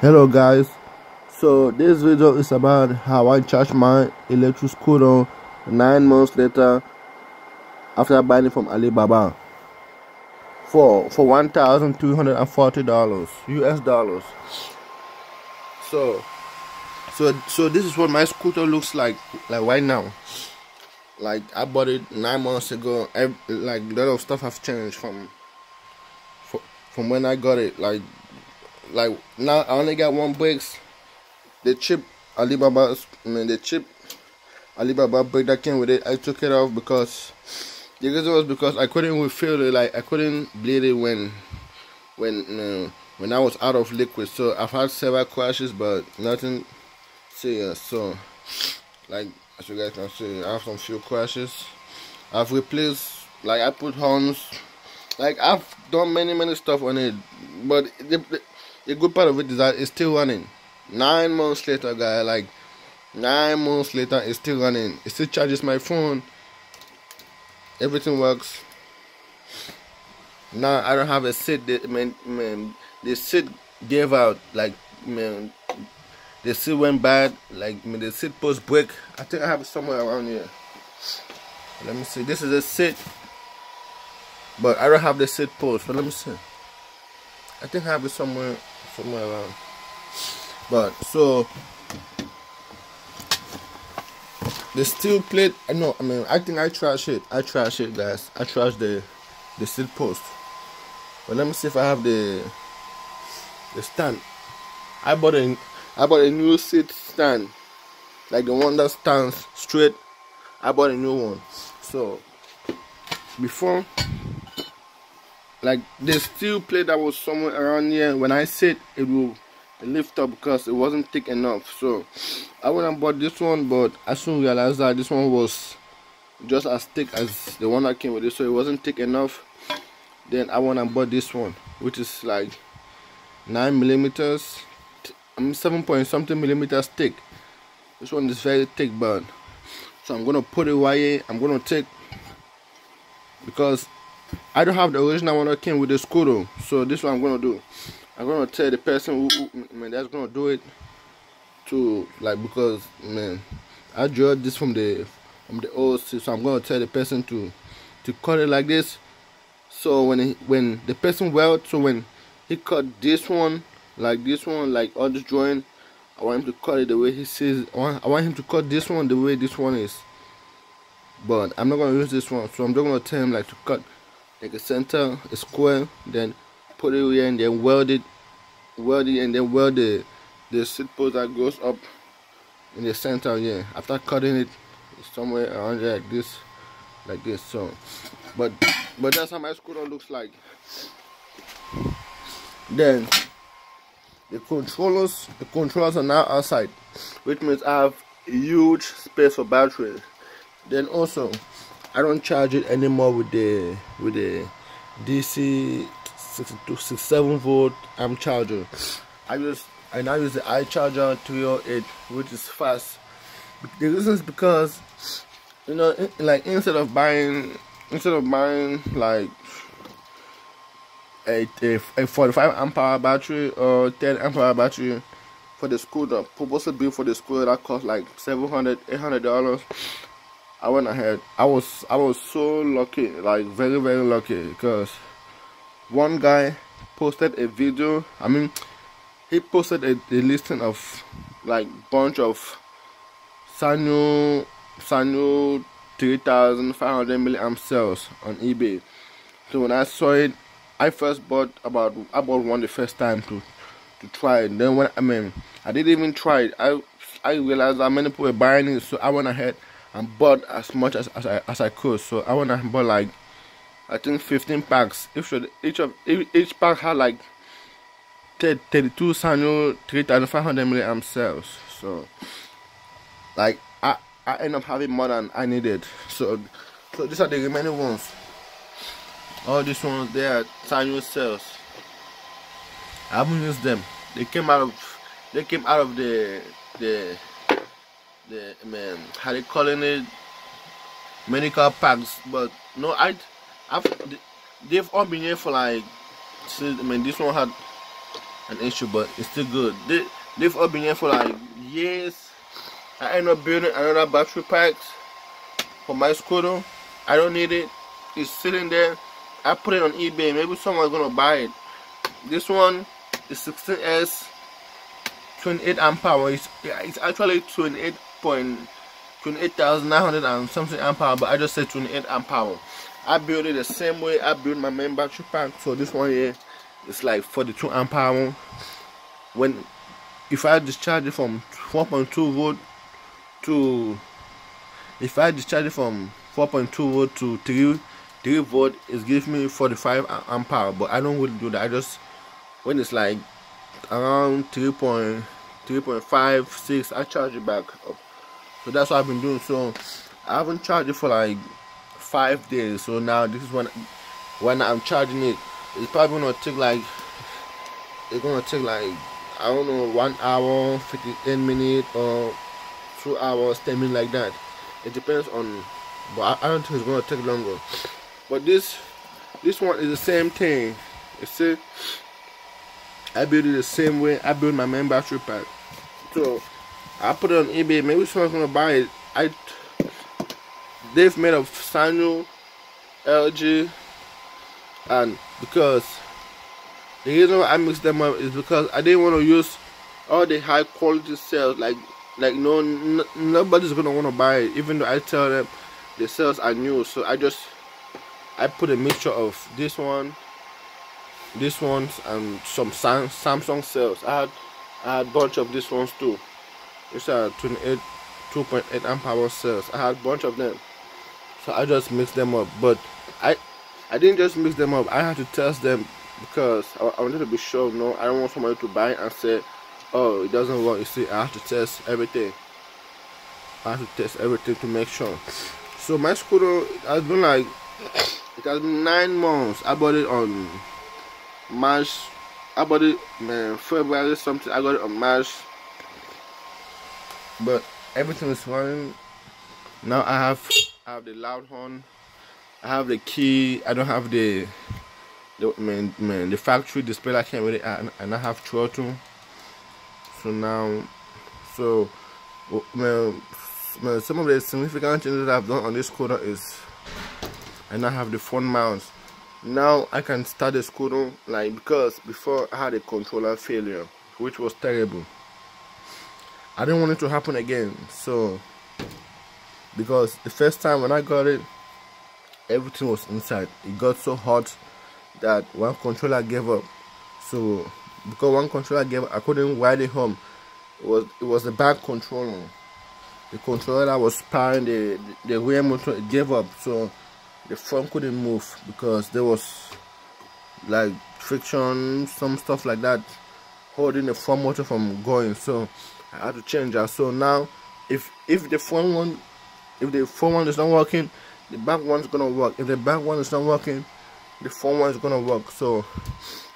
hello guys. So this video is about how i charge my electric scooter nine months later after buying it from alibaba for for one thousand two hundred and forty dollars us dollars. So so so this is what my scooter looks like like right now. Like i bought it nine months ago. I, like a lot of stuff have changed from from when i got it like like now I only got one brakes. The chip Alibaba, I mean the chip Alibaba brake that came with it. I took it off because the reason was because I couldn't refill it. Like I couldn't bleed it when when uh, when I was out of liquid. So I've had several crashes, but nothing serious. So like as you guys can see, I have some few crashes. I've replaced like I put horns. Like I've done many many stuff on it, but the, the the good part of it is that it's still running. Nine months later, guy, like nine months later, it's still running. It still charges my phone. Everything works. Now I don't have a seat. That, man, man, the seat gave out. Like man, the seat went bad. Like man, the seat post break. I think I have it somewhere around here. Let me see. This is a seat, but I don't have the seat post. But let me see. I think I have it somewhere somewhere around. But so the steel plate. I know. I mean, I think I trash it. I trash it, guys. I trash the the steel post. But let me see if I have the the stand. I bought a I bought a new seat stand, like the one that stands straight. I bought a new one. So before like the steel plate that was somewhere around here. When i sit it will lift up because it wasn't thick enough. So i went and bought this one but i soon realized that this one was just as thick as the one that came with it. So it wasn't thick enough. Then i went and bought this one which is like nine millimeters. I mean seven point something millimeters thick. This one is very thick but so i'm gonna put it away i'm gonna take because I don't have the original one that came with the scooter. So this one I'm gonna do. I'm gonna tell the person who, who man that's gonna do it to like because man I drew this from the from the old so I'm gonna tell the person to to cut it like this. So when he, when the person weld so when he cut this one like this one like all this drawing I want him to cut it the way he says I want, I want him to cut this one the way this one is but I'm not gonna use this one so I'm just gonna tell him like to cut like a center a square then put it here and then weld it weld it and then weld the the seat post that goes up in the center here. After cutting it somewhere around like this like this so. But but that's how my scooter looks like. Then the controllers the controllers are now outside which means i have a huge space for batteries then also I don't charge it anymore with the with the DC 67 volt amp charger. I use I now use the iCharger 308 which is fast. The reason is because you know like instead of buying instead of buying like a, a, a 45 amp hour battery or 10 amp hour battery for the scooter, purposely built for the scooter that cost like 700 800 dollars I went ahead. I was I was so lucky, like very very lucky, because one guy posted a video. I mean, he posted a, a listing of like bunch of Sanyo Sanyo 3500 milliamp cells on eBay. So when I saw it, I first bought about I bought one the first time to to try it. Then when I mean I didn't even try it. I I realized that many people were buying it, so I went ahead and bought as much as, as I as I could. So I and bought like I think 15 packs. Each of each of each pack had like 32 Sanyo 3500 milliamp cells. So like I I end up having more than I needed. So so these are the remaining ones. All these ones they are Sanyo cells. I haven't used them. They came out of they came out of the the the man how they calling it medical packs but no i i've they've all been here for like since i mean this one had an issue, but it's still good. This, they've all been here for like years. I end up building another battery pack for my scooter. I don't need it. It's sitting there. I put it on eBay. Maybe someone's gonna buy it. This one is 16S, 28 amp hour. It's, it's actually 28 point 28,900 and something amp hour, but I just said 28 amp hour. I built it the same way I built my main battery pack. So this one here is like 42 amp. When if I discharge it from 4.2 volt to if I discharge it from 4.2 volt to 3 3 volt, it gives me 45 amp. But I don't really do that. I just when it's like around 3.3.5 6, I charge it back up. So that's what I've been doing. So I haven't charged it for like five days. So now this is when when I'm charging it. It's probably gonna take like it's gonna take like I don't know one hour, 15 minutes or two hours, 10 minutes like that. It depends on but I, I don't think it's gonna take longer. But this this one is the same thing. You see I build it the same way I build my main battery pack. So I put it on eBay. Maybe someone's gonna buy it. I they've made of Sanyo, LG, and because the reason why I mixed them up is because I didn't want to use all the high quality cells. Like like no, no nobody's gonna want to buy it, even though I tell them the cells are new. So I just I put a mixture of this one, this ones, and some Samsung cells. I had I had a bunch of these ones too. These are 28 2.8 amp hour cells. I had a bunch of them. So I just mixed them up. But I I didn't just mix them up. I had to test them because I, I wanted to be sure. No, I don't want somebody to buy and say, oh, it doesn't work. You see, I have to test everything. I have to test everything to make sure. So my scooter has been like, it has been nine months. I bought it on March. I bought it man February something. I got it on March but everything is running now I have I have the loud horn. I have the key. I don't have the the man, man the factory display I can't really add and I have throttle so now so man, man, some of the significant changes that I've done on this scooter is and I have the front mounts. Now I can start the scooter like because before I had a controller failure which was terrible I didn't want it to happen again. So, because the first time when I got it, everything was inside. It got so hot that one controller gave up. So, because one controller gave up, I couldn't ride it home. It was it was the back controller. The controller that was powering the, the the rear motor it gave up. So the front couldn't move because there was like friction, some stuff like that, holding the front motor from going. So I had to change that. So now, if if the front one, if the front one is not working, the back one is gonna work. If the back one is not working, the front one is gonna work. So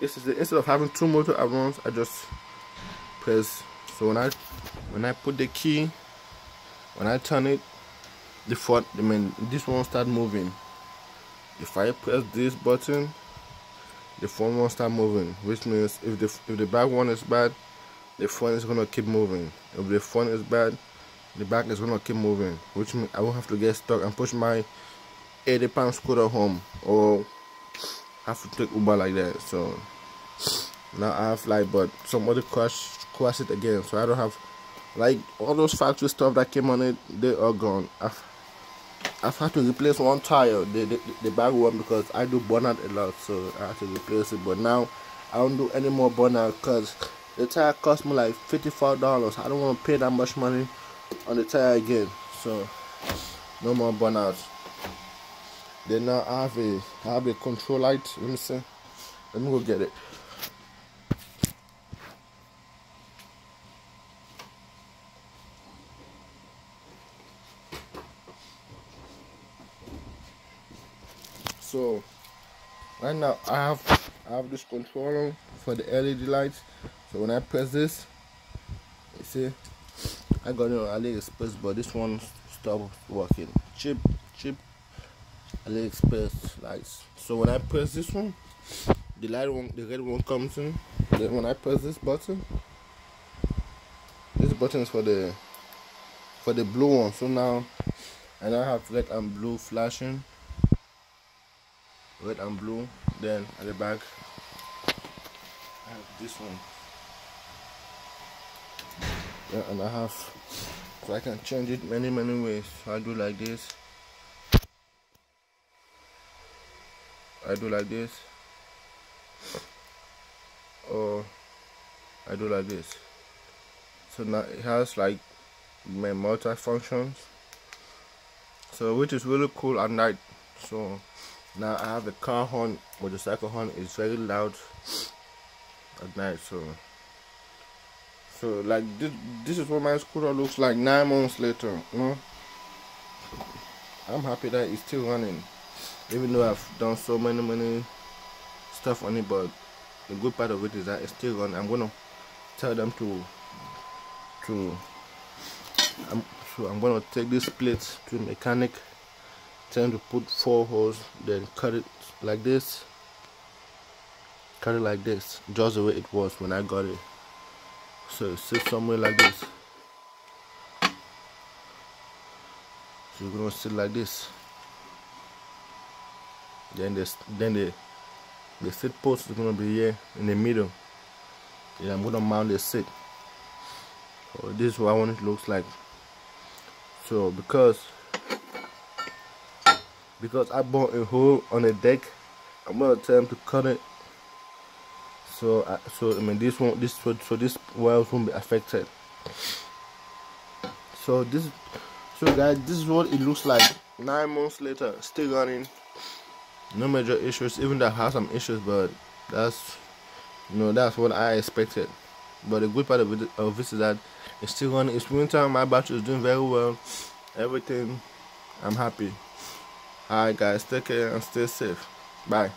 this is the, instead of having two motor at once, I just press. So when I when I put the key, when I turn it, the front, I mean this one start moving. If I press this button, the front one start moving, which means if the if the back one is bad, the front is gonna keep moving. If the front is bad, the back is gonna keep moving, which means I will have to get stuck and push my 80 pound scooter home or have to take Uber like that. So now I have like, but other crash crash it again, so I don't have like all those factory stuff that came on it. They are gone. I've I've had to replace one tire, the the, the back one, because I do burnout a lot, so I have to replace it. But now I don't do any more burnout because the tire cost me like $54. I don't want to pay that much money on the tire again. So, no more burnouts. Then now I have a, I have a control light. Let me see. Let me go get it. So right now I have I have this controller for the LED lights so when I press this you see I got it on AliExpress but this one stopped working. Cheap cheap AliExpress lights so when I press this one the light one the red one comes in then when I press this button this button is for the for the blue one. So now I now have red and blue flashing. Red and blue then at the back I have this one yeah, and I have so I can change it many many ways. I do like this. I do like this. Or I do like this. So now it has like my multi functions so which is really cool at night. So now I have the car horn or the cycle horn is very loud at night so so like this this is what my scooter looks like nine months later you know? I'm happy that it's still running even though I've done so many many stuff on it but the good part of it is that it's still running. I'm gonna tell them to to I'm, so I'm gonna take this plate to mechanic tell him to put four holes then cut it like this cut it like this just the way it was when I got it so sit somewhere like this. So you're gonna sit like this. Then this then the the seat post is gonna be here in the middle. Then I'm gonna mount the seat. So this is what I want it looks like. So because because I bought a hole on the deck I'm gonna tell to cut it so I, so I mean this won't this so, so this wires won't be affected. So this so guys this is what it looks like. Nine months later still running. No major issues. Even though I have some issues but that's you know that's what I expected. But the good part of, it, of this is that it's still running. It's winter. My battery is doing very well. Everything. I'm happy. Alright guys. Take care and stay safe. Bye